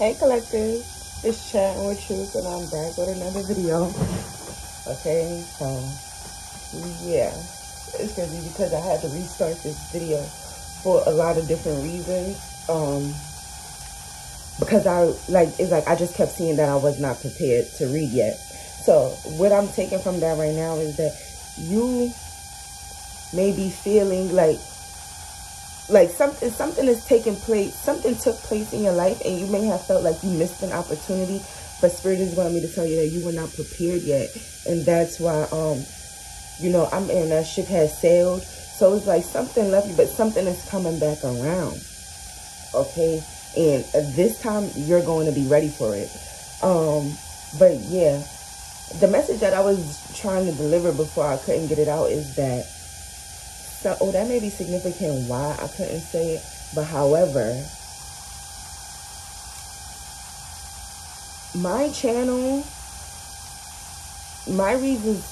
Hey collective, it's chatting with Truth and I'm back with another video. Okay, so yeah, it's be because I had to restart this video for a lot of different reasons. Um, because I like it's like I just kept seeing that I was not prepared to read yet. So what I'm taking from that right now is that you may be feeling like like something something is taking place something took place in your life and you may have felt like you missed an opportunity but spirit is wanting me to tell you that you were not prepared yet. And that's why um you know i'm in that ship has sailed. So it's like something left you but something is coming back around okay? And this time you're going to be ready for it. Um but yeah the message that i was trying to deliver before i couldn't get it out is that so, oh, that may be significant why I couldn't say it. But however, my channel, my reasons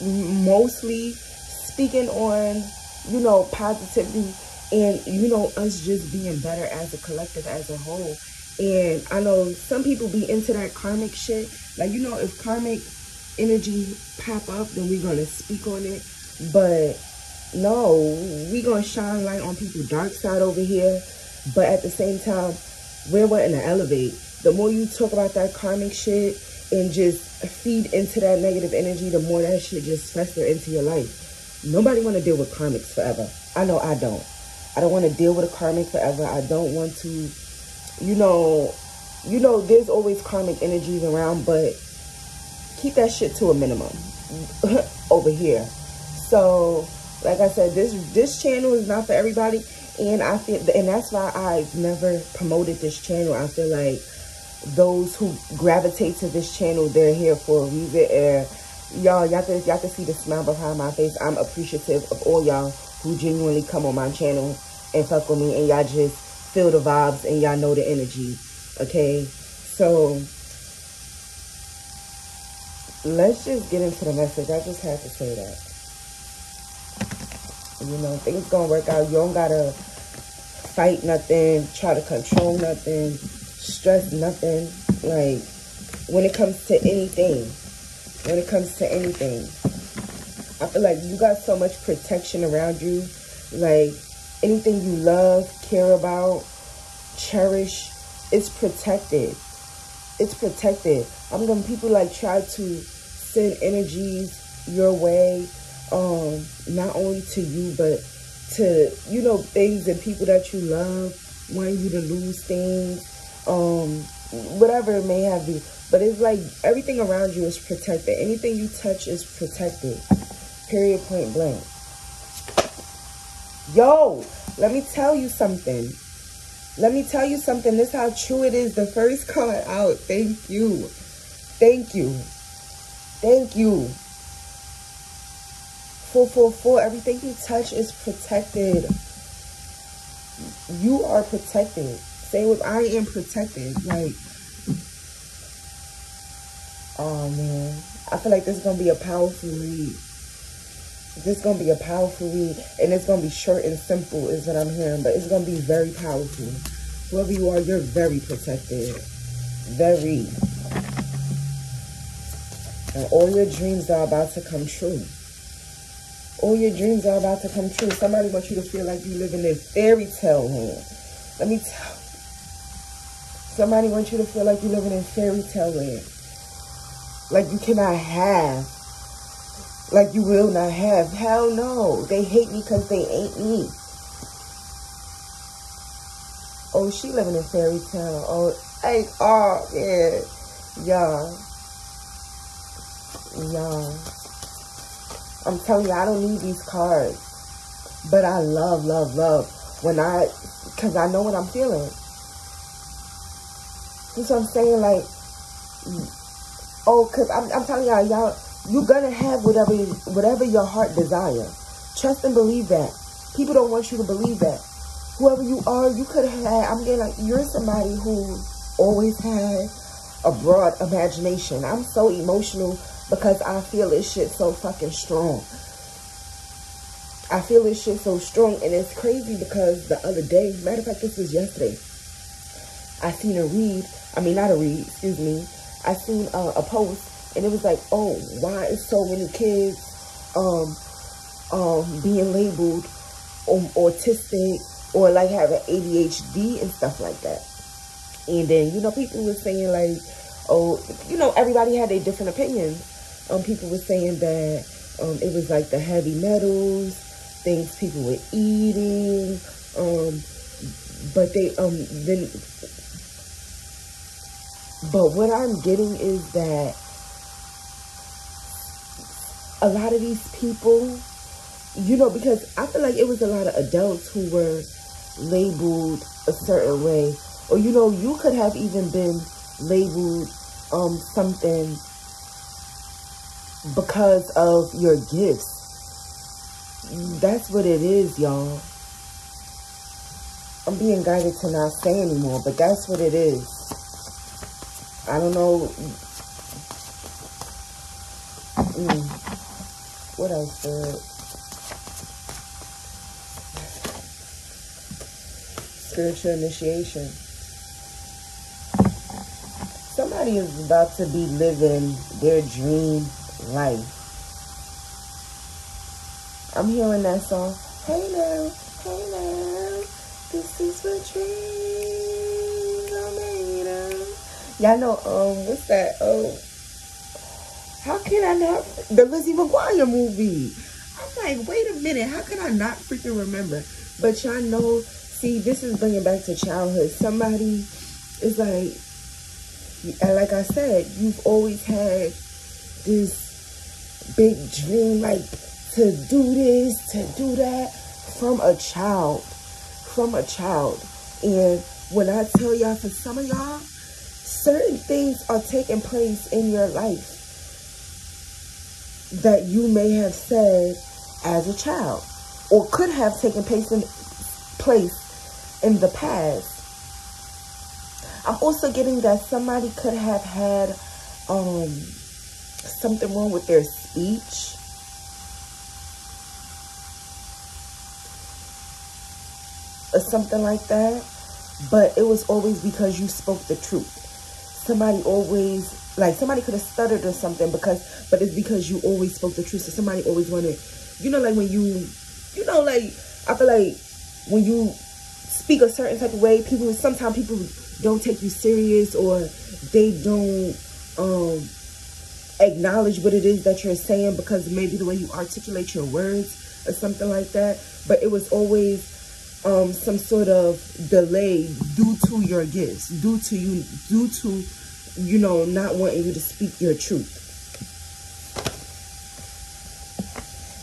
mostly speaking on, you know, positivity and, you know, us just being better as a collective as a whole. And I know some people be into that karmic shit. Like, you know, if karmic energy pop up, then we're going to speak on it. But no, we gonna shine light on people dark side over here, but at the same time, we're wanting to elevate. The more you talk about that karmic shit and just feed into that negative energy, the more that shit just fester into your life. Nobody want to deal with karmics forever. I know I don't. I don't want to deal with a karmic forever. I don't want to, you know, you know, there's always karmic energies around, but keep that shit to a minimum over here. So like I said, this this channel is not for everybody, and I feel, and that's why I've never promoted this channel. I feel like those who gravitate to this channel, they're here for a reason. And y'all, y'all can y'all can see the smile behind my face. I'm appreciative of all y'all who genuinely come on my channel and fuck with me, and y'all just feel the vibes and y'all know the energy. Okay, so let's just get into the message. I just had to say that. You know, things gonna work out. You don't gotta fight nothing, try to control nothing, stress nothing. Like, when it comes to anything, when it comes to anything, I feel like you got so much protection around you. Like, anything you love, care about, cherish, it's protected. It's protected. I'm gonna people like try to send energies your way um, not only to you, but to, you know, things and people that you love, wanting you to lose things, um, whatever it may have been. But it's like everything around you is protected. Anything you touch is protected. Period, point blank. Yo, let me tell you something. Let me tell you something. This how true it is. The first card out. Thank you. Thank you. Thank you. 444, everything you touch is protected. You are protected. Say with I am protected. Like, oh man. I feel like this is to be a powerful read. This is to be a powerful read. And it's to be short and simple is what I'm hearing. But it's to be very powerful. Whoever you are, you're very protected. Very. And all your dreams are about to come true all your dreams are about to come true. Somebody wants you to feel like you live in a fairy tale land. Let me tell Somebody wants you to feel like you live in fairy tale land. Like you cannot have. Like you will not have. Hell no. They hate me because they ain't me. Oh, she living in fairy tale. Oh, hey, oh, yeah. Y'all. Y'all. I'm telling you, I don't need these cards. But I love, love, love when I, because I know what I'm feeling. That's what I'm saying. Like, oh, because I'm, I'm telling y'all, y'all, you're going to have whatever, whatever your heart desire. Trust and believe that. People don't want you to believe that. Whoever you are, you could have had, I'm getting like, you're somebody who always had a broad imagination. I'm so emotional because I feel this shit so fucking strong. I feel this shit so strong. And it's crazy because the other day, matter of fact, this was yesterday. I seen a read, I mean not a read, excuse me. I seen uh, a post and it was like, oh, why is so many kids um um being labeled um, autistic or like having ADHD and stuff like that. And then, you know, people were saying like, oh, you know, everybody had their different opinions. Um, people were saying that um, it was like the heavy metals, things people were eating, um, but they um then but what I'm getting is that a lot of these people, you know, because I feel like it was a lot of adults who were labeled a certain way. Or, you know, you could have even been labeled um, something because of your gifts. That's what it is, y'all. I'm being guided to not say anymore, but that's what it is. I don't know. Mm. What else? Spiritual initiation. Somebody is about to be living their dream life. I'm hearing that song. Hey now, hey now, this is what dreams are made of. Y'all know, um, what's that? Oh, how can I not? The Lizzie McGuire movie. I'm like, wait a minute, how can I not freaking remember? But y'all know, see, this is bringing back to childhood. Somebody is like, and like I said, you've always had this big dream, like to do this, to do that from a child, from a child. And when I tell y'all, for some of y'all, certain things are taking place in your life that you may have said as a child or could have taken place in, place in the past. I'm also getting that somebody could have had um, something wrong with their speech. Or something like that. But it was always because you spoke the truth. Somebody always, like somebody could have stuttered or something because, but it's because you always spoke the truth. So somebody always wanted, you know, like when you, you know, like, I feel like when you speak a certain type of way, people, sometimes people don't take you serious or they don't, acknowledge what it is that you're saying because maybe the way you articulate your words or something like that. But it was always um, some sort of delay due to your gifts, due to you, due to, you know, not wanting you to speak your truth.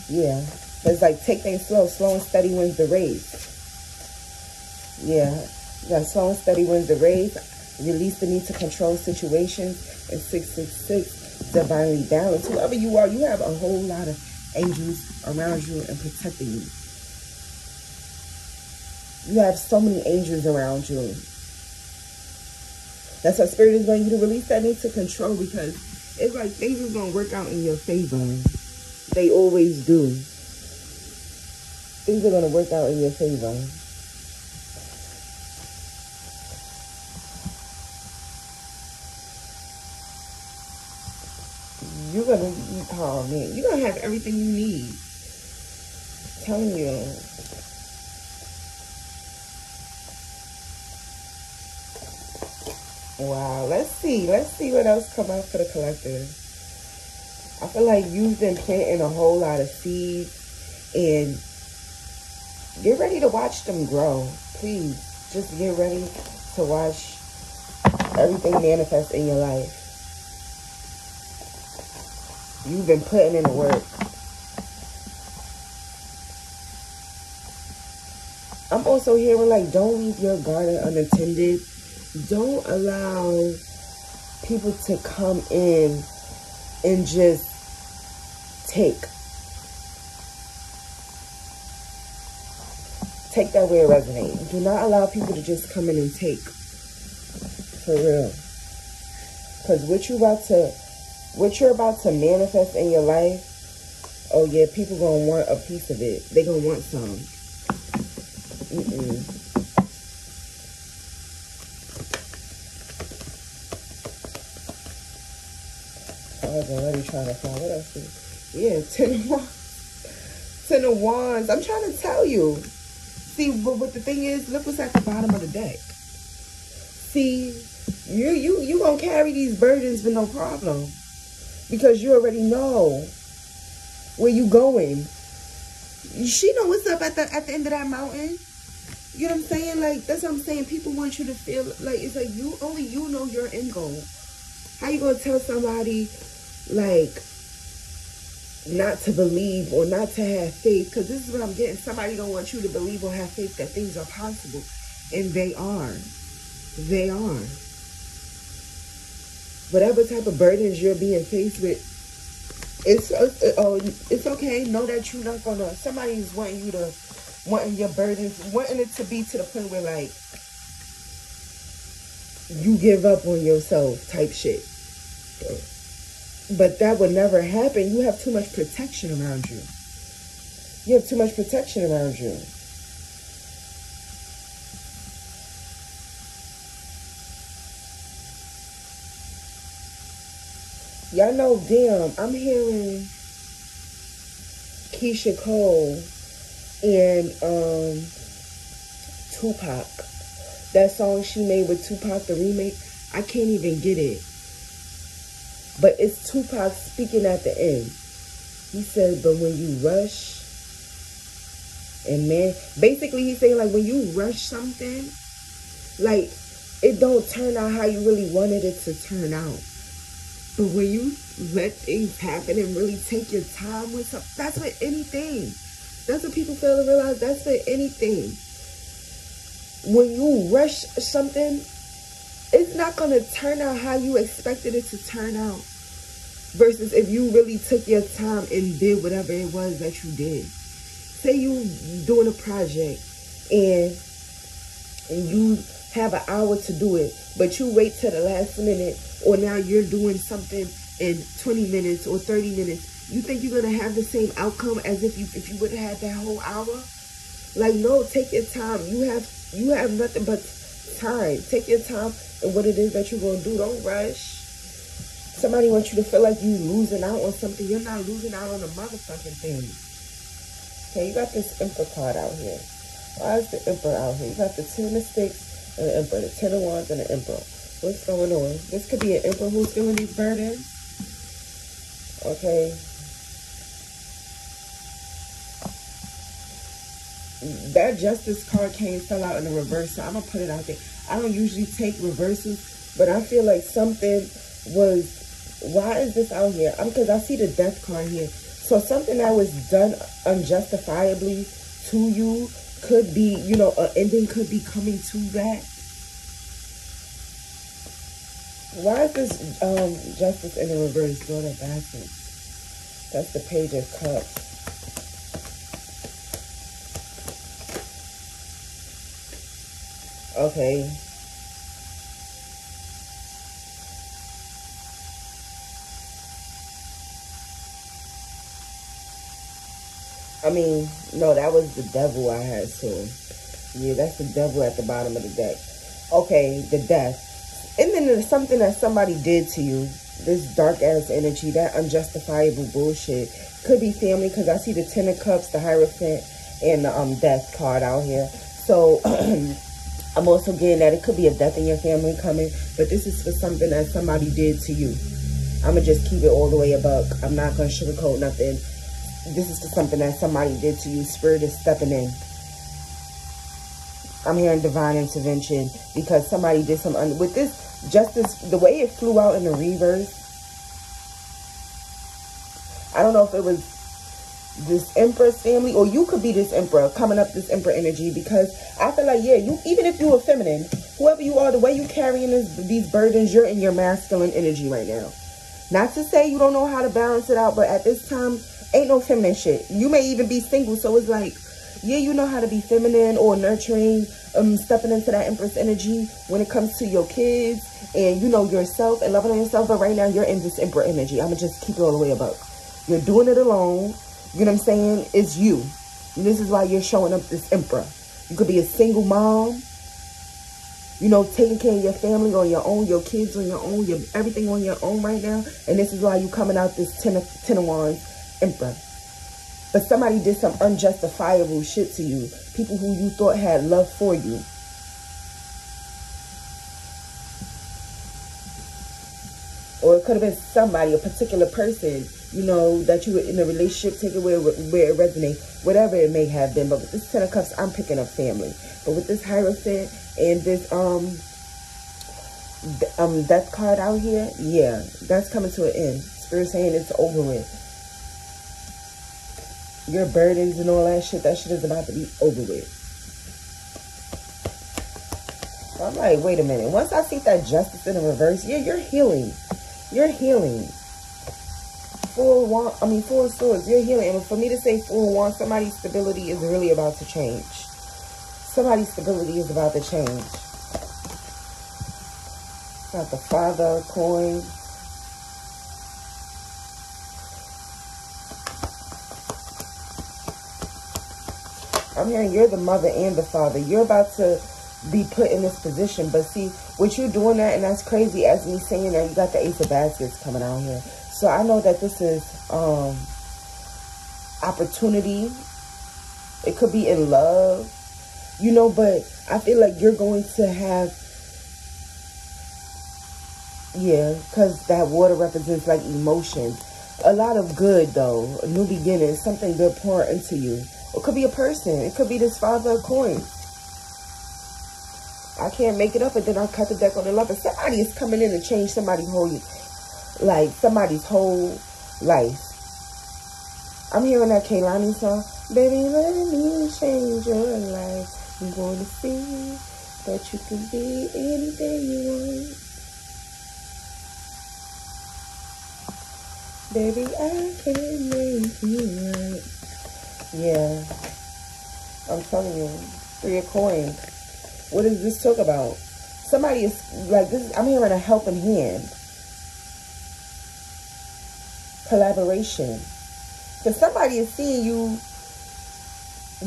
Yeah. It's like take things slow. Slow and steady wins the race. Yeah. Yeah, slow and steady wins the race. Release the need to control situations. And 666 divinely balanced. Whoever you are, you have a whole lot of angels around you and protecting you. You have so many angels around you. That's what Spirit is wanting you to release that need to control because it's like things are going to work out in your favor. They always do. Things are going to work out in your favor. you're oh man, you're gonna have everything you need. I'm telling you. Wow, let's see. Let's see what else come out for the collector. I feel like you've been planting a whole lot of seeds and get ready to watch them grow. Please, just get ready to watch everything manifest in your life. You've been putting in the work. I'm also hearing like, don't leave your garden unattended. Don't allow people to come in and just take. Take that way it resonates. Do not allow people to just come in and take. For real. Because what you about to what you're about to manifest in your life, oh yeah, people gonna want a piece of it. They gonna want some. Mm -mm. I was already trying to find what else is yeah, ten of wands. Ten of wands. I'm trying to tell you. See, but what the thing is, look what's at the bottom of the deck. See, you you you gonna carry these burdens with no problem because you already know where you going. She know what's up at the at the end of that mountain. You know what I'm saying? Like that's what I'm saying. People want you to feel like it's like you only you know your end goal. How you gonna tell somebody like not to believe or not to have faith? Because this is what I'm getting. Somebody don't want you to believe or have faith that things are possible, and they are. They are. Whatever type of burdens you're being faced with, it's uh, uh, it's okay. Know that you're not gonna. Somebody's wanting you to wanting your burdens, wanting it to be to the point where like you give up on yourself type shit. But that would never happen. You have too much protection around you. You have too much protection around you. Y'all know, damn, I'm hearing Keyshia Cole and um, Tupac. That song she made with Tupac, the remake, I can't even get it. But it's Tupac speaking at the end. He said, but when you rush, and man, basically he's saying like when you rush something, like it don't turn out how you really wanted it to turn out. But when you let things happen and really take your time with something, that's with anything. That's what people fail to realize. That's for anything. When you rush something, it's not going to turn out how you expected it to turn out. Versus if you really took your time and did whatever it was that you did. Say you doing a project and, and you have an hour to do it, but you wait till the last minute, or now you're doing something in 20 minutes or 30 minutes you think you're gonna have the same outcome as if you if you would have had that whole hour? Like no, take your time. You have you have nothing but time. Take your time and what it is that you're gonna do. Don't rush. Somebody wants you to feel like you're losing out on something. You're not losing out on a motherfucking thing. Okay, you got this Emperor card out here. Why is the Emperor out here? You got the Ten of Sticks and the Emperor, the Ten of Wands and the Emperor. What's going on? This could be an Emperor who's feeling these burdens. Okay, that justice card came fell out in the reverse so i'm gonna put it out there. I don't usually take reverses but i feel like something was why is this out here? Because i see the death card here. So something that was done unjustifiably to you could be you know an ending could be coming to that why is this um justice in the reverse going backwards that's the page of cups Okay. I mean, no, that was the devil I had so Yeah, that's the devil at the bottom of the deck. Okay, the death. And then there's something that somebody did to you. This dark ass energy, that unjustifiable bullshit. Could be family because I see the Ten of Cups, the Hierophant, and the um death card out here. So I'm also getting that it could be a death in your family coming, but this is for something that somebody did to you. I'm going to just keep it all the way a buck. I'm not going to sugarcoat nothing. This is for something that somebody did to you. Spirit is stepping in. I'm hearing divine intervention because somebody did some... With this justice, the way it flew out in the reverse, I don't know if it was this empress family or you could be this emperor coming up this emperor energy because i feel like yeah you even if you are feminine whoever you are the way you're carrying this, these burdens you're in your masculine energy right now. Not to say you don't know how to balance it out but at this time ain't no feminine shit. You may even be single so it's like yeah you know how to be feminine or nurturing um stepping into that empress energy when it comes to your kids and you know yourself and loving on yourself but right now you're in this emperor energy i'm gonna just keep it all the way above you're doing it alone you know what I'm saying? It's you. And this is why you're showing up this emperor. You could be a single mom. you know, taking care of your family on your own, your kids on your own, your everything on your own right now. And this is why you're coming out this ten of, ten of wands emperor. But somebody did some unjustifiable shit to you. People who you thought had love for you. Or it could have been somebody, a particular person, you know, that you were in a relationship, take it where, where it resonates, whatever it may have been. But with this Ten of Cups, I'm picking up family. But with this Hierophant and this um um death card out here, yeah, that's coming to an end. Spirit saying it's over with. Your burdens and all that shit, that shit is about to be over with. I'm like, wait a minute. Once I see that justice in the reverse, yeah, you're healing. You're healing. Full one, I mean, full swords, you're healing. And for me to say full one, somebody's stability is really about to change. Somebody's stability is about to change. Got the father coin. I'm hearing you're the mother and the father. You're about to be put in this position. But see, what you're doing that, and that's crazy as me saying that, you got the Ace of Baskets coming out here. So I know that this is um, opportunity. It could be in love you know, but I feel like you're going to have, yeah, because that water represents like emotion. A lot of good, though, a new beginning, something good pouring into you. It could be a person. It could be this father of coins. I can't make it up, and then I cut the deck on the love. And somebody is coming in to change somebody's whole, like, somebody's whole life. I'm hearing that Kehlani song. Baby, let me change your life. I'm going to see that you can be anything you want. Baby, I can make you right. Yeah. I'm telling you. Three of coins. What does this talk about? Somebody is like this. I'm hearing a helping hand. Collaboration. Because somebody is seeing you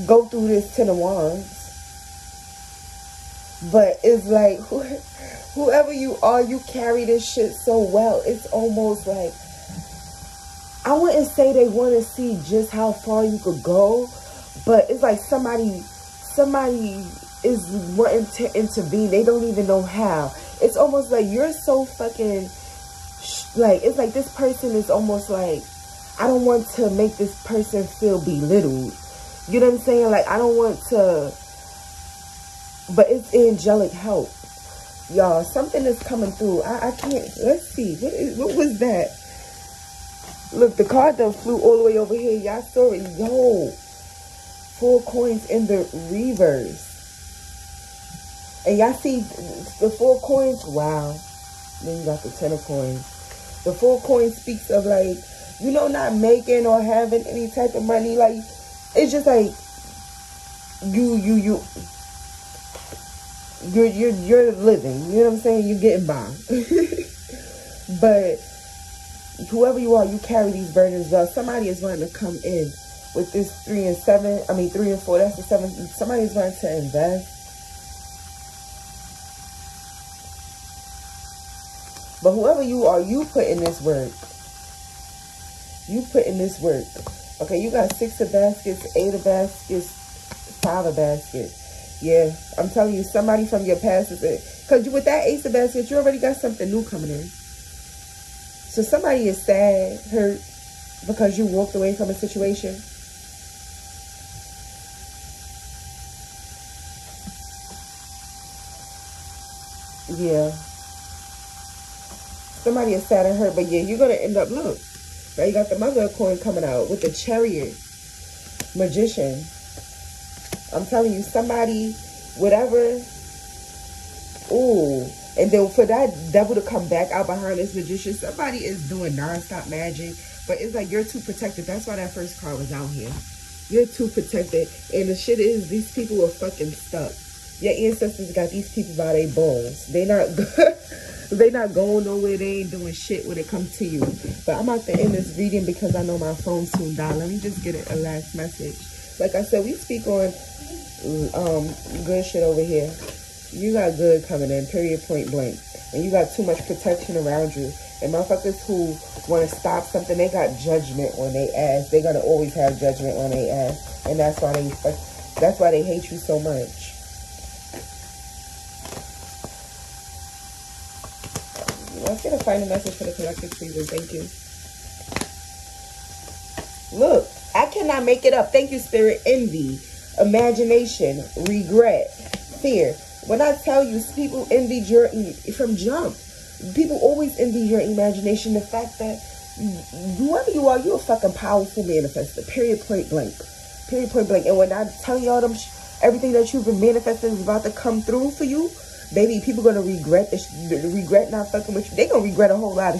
go through this Ten of Wands but it's like, whoever you are, you carry this shit so well. It's almost like, I wouldn't say they want to see just how far you could go, but it's like somebody, somebody is wanting to intervene. They don't even know how. It's almost like you're so fucking, like, it's like this person is almost like, I don't want to make this person feel belittled. You know what I'm saying? Like, I don't want to but it's angelic help. Y'all, something is coming through. I, I can't, let's see. What, is, what was that? Look, the card that flew all the way over here. Y'all saw it. Yo, four coins in the reverse. And y'all see the four coins? Wow. Then you got the ten of coins. The four coins speaks of like, you know, not making or having any type of money. Like, it's just like, you, you, you, you're you're you're living. You know what I'm saying? You're getting by. but whoever you are, you carry these burdens up. Somebody is going to come in with this three and seven. I mean three and four. That's the seven. Somebody is going to invest. But whoever you are, you put in this work. You put in this work. Okay, you got six of baskets, eight of baskets, five of baskets. Yeah, I'm telling you, somebody from your past is it. Because with that ace of baskets, you already got something new coming in. So somebody is sad, hurt, because you walked away from a situation. Yeah. Somebody is sad and hurt, but yeah, you're going to end up, look. Now you got the mother of coin coming out with the chariot magician. I'm telling you, somebody, whatever. Ooh. And then for that devil to come back out behind this magician, somebody is doing nonstop magic. But it's like you're too protected. That's why that first card was out here. You're too protected. And the shit is, these people are fucking stuck. Your ancestors got these people by their balls. They not they not going nowhere. They ain't doing shit when it comes to you. But I'm about to end this reading because I know my phone's tuned down. Let me just get a last message. Like I said, we speak on um, good shit over here. You got good coming in, period, point blank. And you got too much protection around you. And motherfuckers who want to stop something, they got judgment on their ass. They gotta always have judgment on their ass. And that's why they that's why they hate you so much. Let's get a final message for the collective, and thank you. Look, I cannot make it up. Thank you, Spirit. Envy, imagination, regret, fear. When I tell you, people envy your from jump. People always envy your imagination. The fact that whoever you are, you're a fucking powerful manifester. Period. Point blank. Period. Point blank. And when I tell y'all them everything that you've been manifesting is about to come through for you, baby, people gonna regret this. Regret not fucking with you. They gonna regret a whole lot of